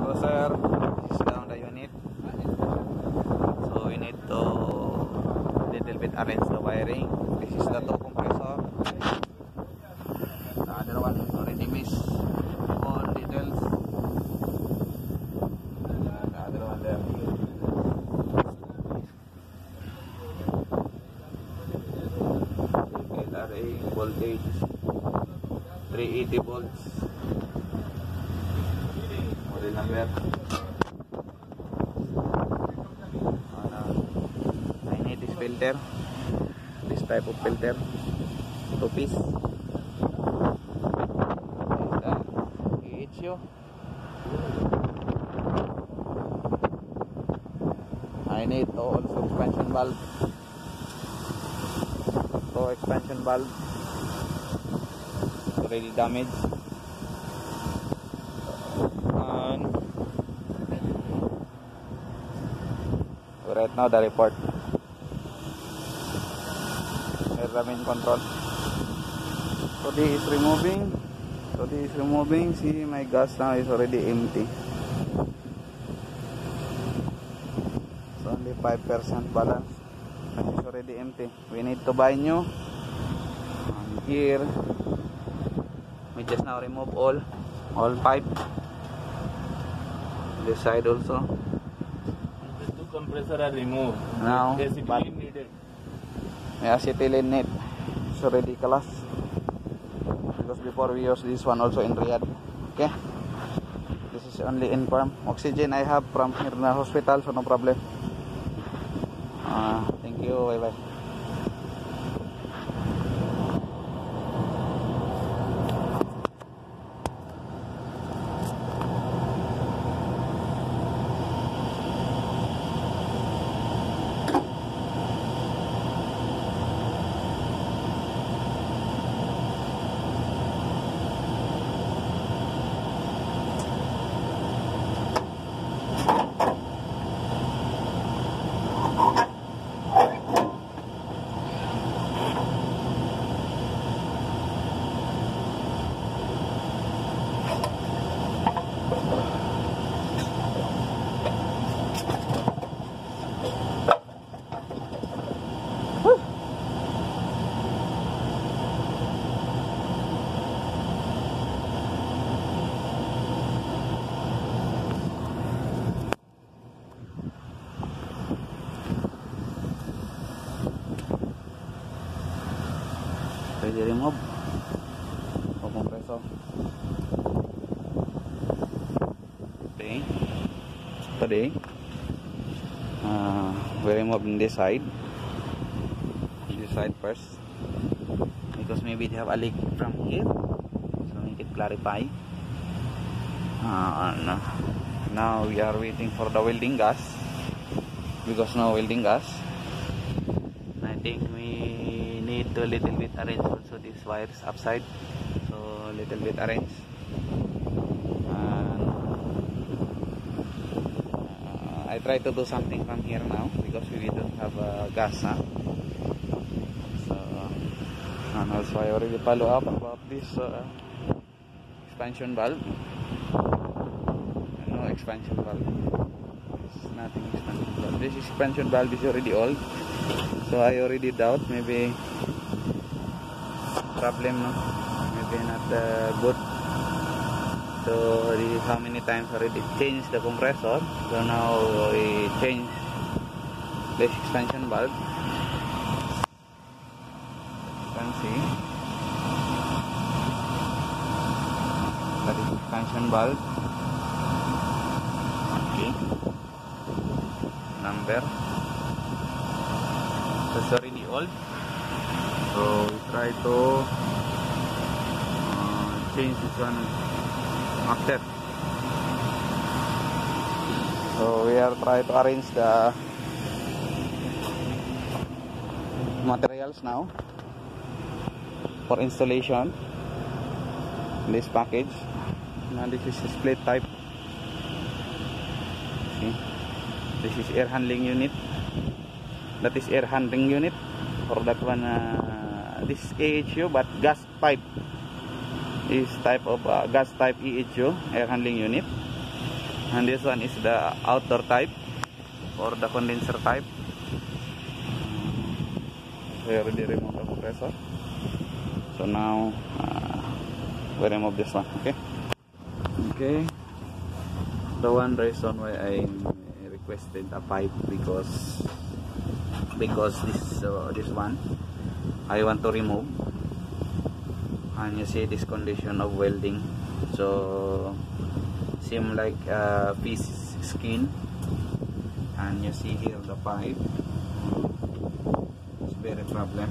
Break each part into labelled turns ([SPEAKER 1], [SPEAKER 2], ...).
[SPEAKER 1] This is down the unit. So we need to little bit arrange the wiring. This is the two compressor. The other one is already miss all details. The other one there. Voltage 380 volts. Model number. Ano, I need this filter. This type of filter. Two piece. EHU. I need to also expansion valve. To expansion valve. Already damaged. And so right now the report. Main control. So this is removing. So this is removing. See my gas now is already empty. So only 5% balance. It's already empty. We need to buy new. And here we just now remove all all pipe. This side also.
[SPEAKER 2] The two compressor are removed.
[SPEAKER 1] Now,
[SPEAKER 2] Basically
[SPEAKER 1] Yeah, acetylene net. It's ridiculous. Because before we use this one also in Riyadh. Okay. This is only in farm. Oxygen I have from here the hospital, so no problem. Uh, thank you. Bye bye. Ready remove. O compressor. Okay. Today, uh, we remove this side. This side first. Because maybe they have a leak from here. So make it clarify. Uh, uh, now we are waiting for the welding gas. Because no welding gas. I think we need to little bit arrange also these wires upside. So little bit arrange. And uh, I try to do something from here now because we don't have uh, gas now so and also I already follow up about this uh, expansion valve. No expansion valve. It's nothing expansion valve. This expansion valve is already old so I already doubt maybe problem no? Maybe not uh, good. So the, how many times already changed the compressor? So now we change this expansion valve you can see. That is expansion valve okay. Number old. So we try to uh, change this one after. So we are trying to arrange the materials now for installation. This package. Now this is split type. See? This is air handling unit. That is air handling unit or that one uh, this is AHU but gas pipe. Is type of uh, gas type EHU air handling unit. And this one is the outdoor type or the condenser type. We already removed the compressor. So now uh, we remove this one okay? Okay. The one reason why I requested a pipe because because this uh, this one I want to remove. And you see this condition of welding. So seem like a piece skin. And you see here the pipe. It's very problem.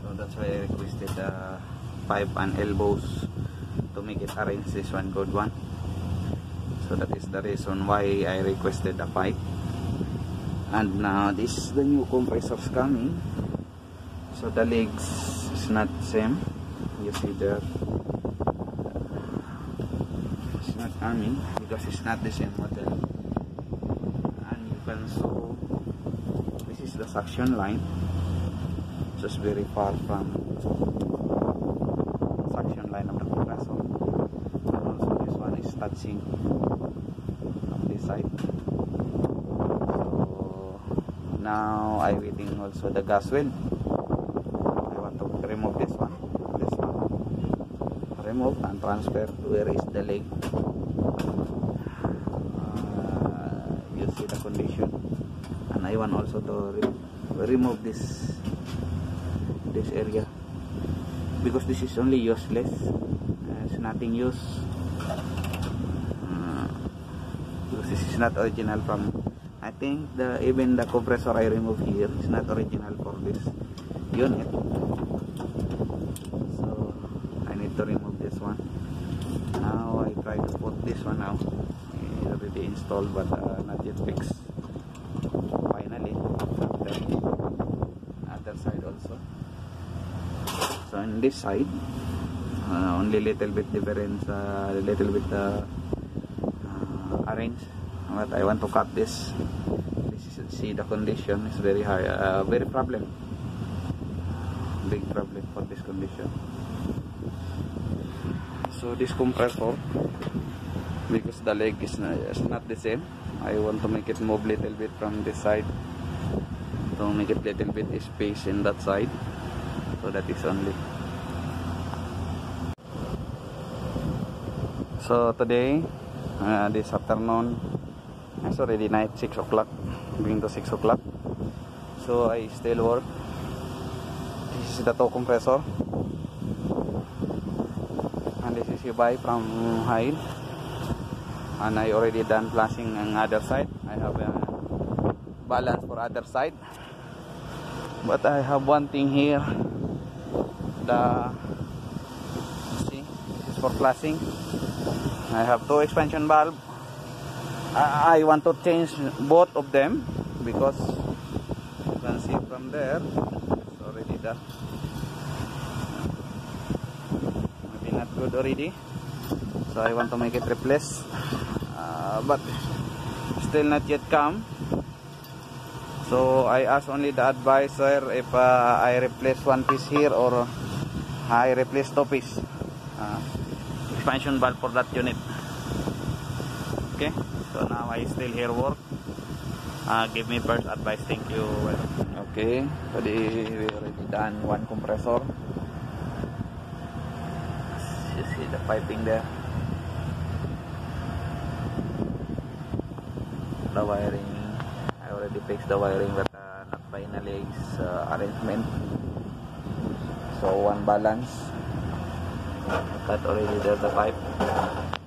[SPEAKER 1] So that's why I requested the pipe and elbows to make it arrange this one good one. So that is the reason why I requested the pipe and now this is the new compressors coming so the legs is not same. You see there. It's not coming because it's not the same model. And you can so this is the suction line. Just very far from now I waiting also the gas well. I want to remove this one this one. Remove and transfer where is the leg uh, you see the condition. And I want also to re remove this this area. Because this is only useless. Uh, it's nothing use. Uh, because this is not original from I think the even the compressor I remove here is not original for this unit. So I need to remove this one. Now I try to put this one now. It's already installed but uh, not yet fixed. Finally after other side also. So in this side uh, only little bit difference uh, little bit uh, uh, arrange but I want to cut this. This is see the condition is very high uh, very problem. Big problem for this condition. So this compressor because the leg is not, is not the same I want to make it move little bit from this side. To make it little bit space in that side. So that is only. So today uh, this afternoon it's already night 6 o'clock going to 6 o'clock. So I still work. This is the tow compressor. And this is you from Hyde. And I already done flashing on other side. I have a balance for other side. But I have one thing here. The see this is for flashing. I have two expansion valve I, want to change both of them because you can see from there it's already the maybe not good already so I want to make it replace. Uh, but still not yet come. So I ask only the advisor if uh, I replace one piece here or I replace two piece. Uh, expansion valve for that unit. Okay so now I still here work. Uh, give me first advice. Thank you. Okay the, we already done one compressor. You see the piping there. The wiring I already fixed the wiring but uh, not finally is uh, arrangement. So one balance. Cut already there the pipe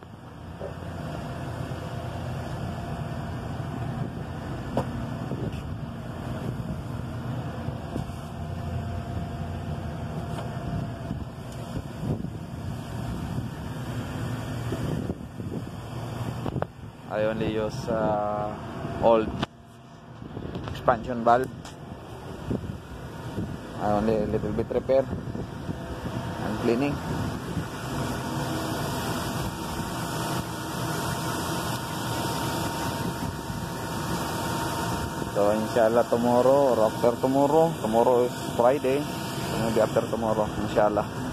[SPEAKER 1] I only use uh, old expansion valve I only a little bit repair and cleaning. So inshallah tomorrow or after tomorrow. Tomorrow is Friday maybe after tomorrow inshallah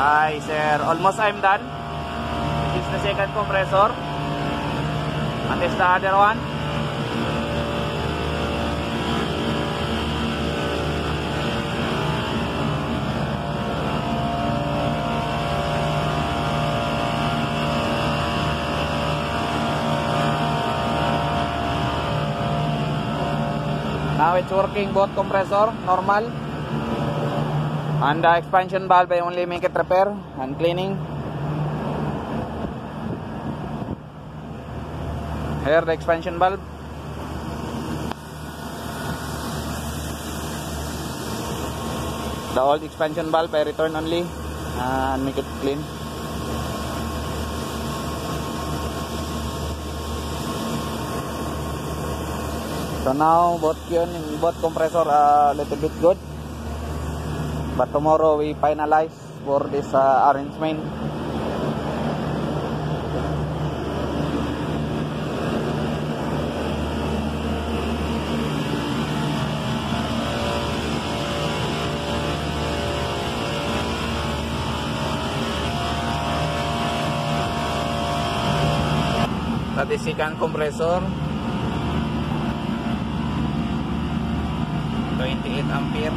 [SPEAKER 1] Hi sir, almost I'm done. This is the second compressor. And this the other one. Now it's working both compressor, normal. And the expansion valve I only make it repair and cleaning. Here the expansion valve. The old expansion valve I return only and make it clean. So now both yun, both compressor a little bit good. But tomorrow we finalize for this uh, arrangement. That is second compressor. 28 ampere.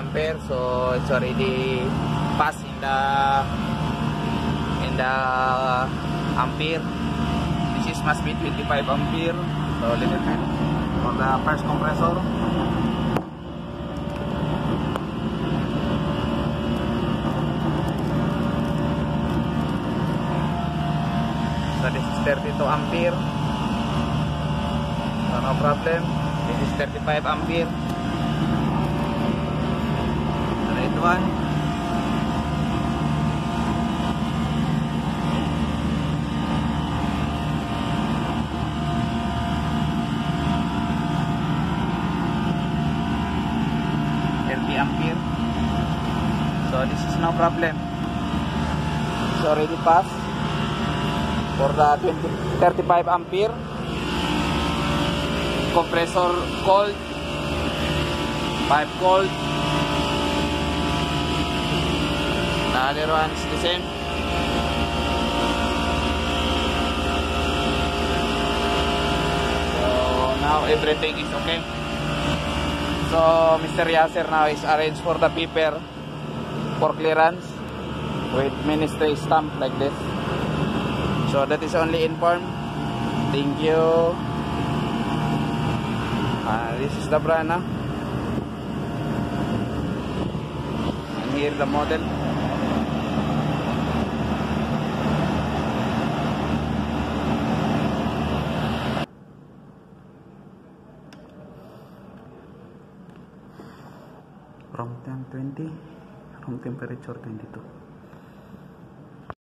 [SPEAKER 1] Ampere. So it's already passed in the in the ampere. This is must be 25 ampere, so little bit for the first compressor. So this is 32 ampere. So no problem. This is 35 ampere. The red one. Ampere. So this is no problem. It's already passed for the 20, 35 ampere. Compressor cold. Pipe cold. The other one is the same. Now everything is okay. So Mr. Yasser now is arranged for the paper for clearance with ministry stamp like this So that is only informed. Thank you. Ah, this is the brand, ah. And here the model. Room temp 20, room temperature 22.